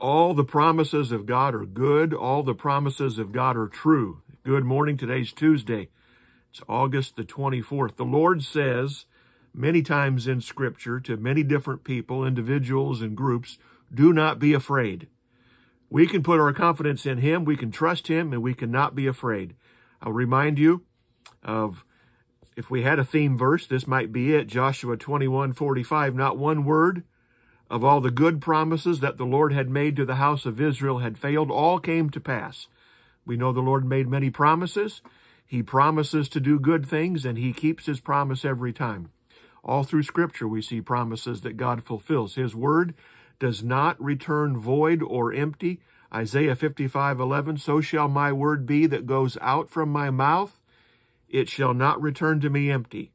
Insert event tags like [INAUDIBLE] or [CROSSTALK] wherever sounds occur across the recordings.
All the promises of God are good. All the promises of God are true. Good morning. Today's Tuesday. It's August the 24th. The Lord says many times in Scripture to many different people, individuals and groups, do not be afraid. We can put our confidence in Him, we can trust Him, and we cannot be afraid. I'll remind you of if we had a theme verse, this might be it. Joshua 21, 45. Not one word of all the good promises that the Lord had made to the house of Israel had failed. All came to pass. We know the Lord made many promises. He promises to do good things, and he keeps his promise every time. All through Scripture, we see promises that God fulfills. His word does not return void or empty. Isaiah 55, 11, So shall my word be that goes out from my mouth. It shall not return to me empty,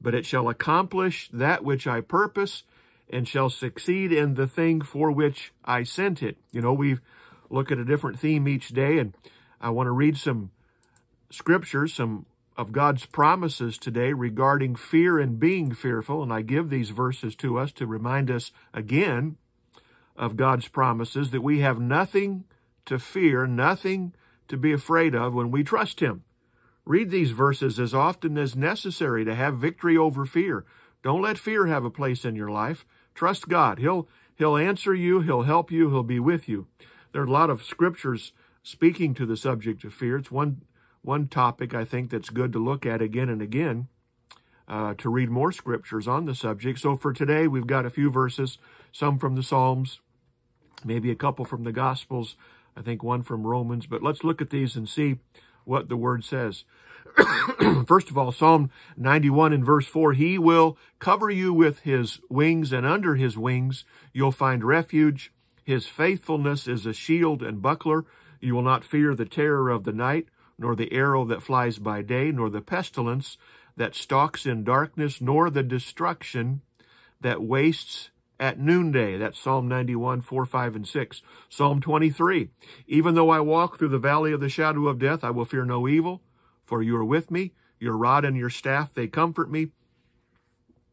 but it shall accomplish that which I purpose and shall succeed in the thing for which I sent it. You know, we look at a different theme each day, and I want to read some scriptures, some of God's promises today regarding fear and being fearful. And I give these verses to us to remind us again of God's promises that we have nothing to fear, nothing to be afraid of when we trust Him. Read these verses as often as necessary to have victory over fear. Don't let fear have a place in your life. Trust God. He'll, he'll answer you. He'll help you. He'll be with you. There are a lot of scriptures speaking to the subject of fear. It's one, one topic I think that's good to look at again and again uh, to read more scriptures on the subject. So for today, we've got a few verses, some from the Psalms, maybe a couple from the Gospels, I think one from Romans. But let's look at these and see what the word says. [CLEARS THROAT] First of all, Psalm 91 and verse 4, He will cover you with His wings, and under His wings you'll find refuge. His faithfulness is a shield and buckler. You will not fear the terror of the night, nor the arrow that flies by day, nor the pestilence that stalks in darkness, nor the destruction that wastes at noonday. That's Psalm 91, 4, 5, and 6. Psalm 23. Even though I walk through the valley of the shadow of death, I will fear no evil, for you are with me. Your rod and your staff, they comfort me.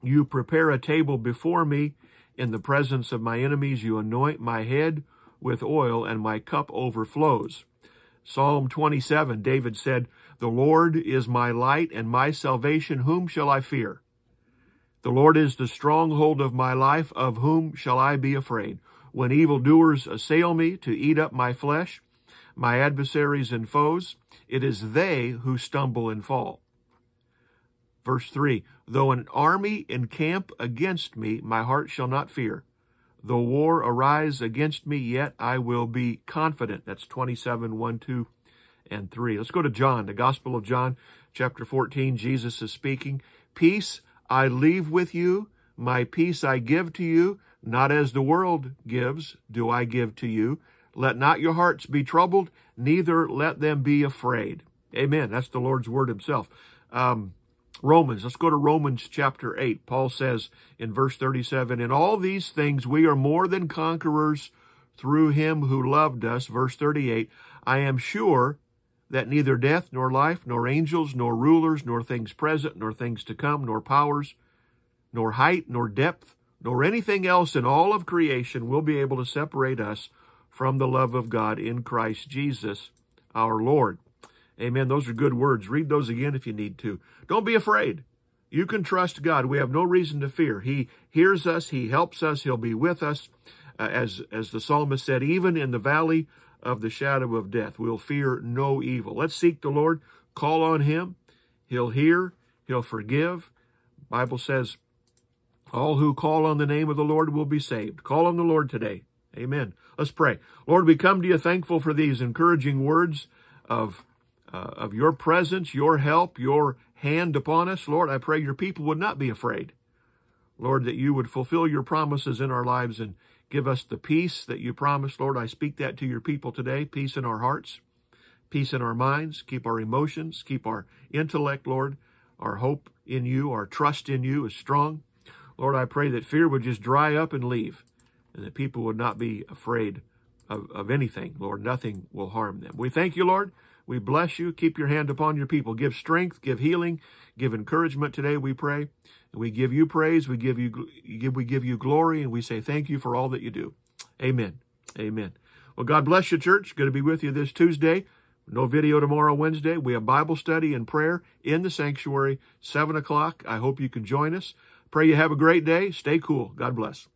You prepare a table before me in the presence of my enemies. You anoint my head with oil, and my cup overflows. Psalm 27, David said, The Lord is my light and my salvation. Whom shall I fear? The Lord is the stronghold of my life. Of whom shall I be afraid? When evildoers assail me to eat up my flesh, my adversaries and foes, it is they who stumble and fall. Verse 3 Though an army encamp against me, my heart shall not fear. Though war arise against me, yet I will be confident. That's 27, 1, 2, and 3. Let's go to John, the Gospel of John, chapter 14. Jesus is speaking. Peace I leave with you, my peace I give to you, not as the world gives, do I give to you. Let not your hearts be troubled, neither let them be afraid. Amen. That's the Lord's word himself. Um, Romans, let's go to Romans chapter 8. Paul says in verse 37, In all these things we are more than conquerors through him who loved us. Verse 38, I am sure that neither death, nor life, nor angels, nor rulers, nor things present, nor things to come, nor powers, nor height, nor depth, nor anything else in all of creation will be able to separate us from the love of God in Christ Jesus our Lord. Amen. Those are good words. Read those again if you need to. Don't be afraid. You can trust God. We have no reason to fear. He hears us. He helps us. He'll be with us. Uh, as, as the psalmist said, even in the valley of the shadow of death. We'll fear no evil. Let's seek the Lord. Call on him. He'll hear. He'll forgive. Bible says, all who call on the name of the Lord will be saved. Call on the Lord today. Amen. Let's pray. Lord, we come to you thankful for these encouraging words of, uh, of your presence, your help, your hand upon us. Lord, I pray your people would not be afraid. Lord, that you would fulfill your promises in our lives and Give us the peace that you promised, Lord. I speak that to your people today. Peace in our hearts, peace in our minds. Keep our emotions, keep our intellect, Lord. Our hope in you, our trust in you is strong. Lord, I pray that fear would just dry up and leave and that people would not be afraid of, of anything. Lord, nothing will harm them. We thank you, Lord. We bless you. Keep your hand upon your people. Give strength, give healing, give encouragement today, we pray. And we give you praise, we give you we give you glory, and we say thank you for all that you do. Amen. Amen. Well, God bless you, church. Good to be with you this Tuesday. No video tomorrow, Wednesday. We have Bible study and prayer in the sanctuary, 7 o'clock. I hope you can join us. Pray you have a great day. Stay cool. God bless.